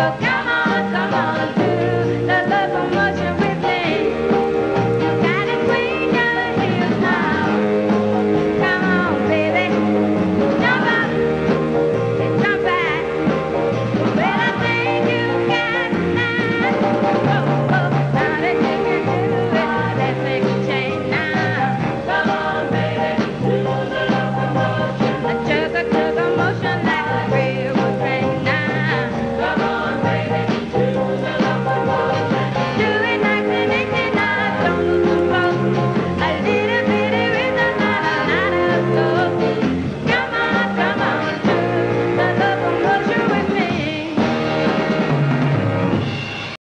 tocar.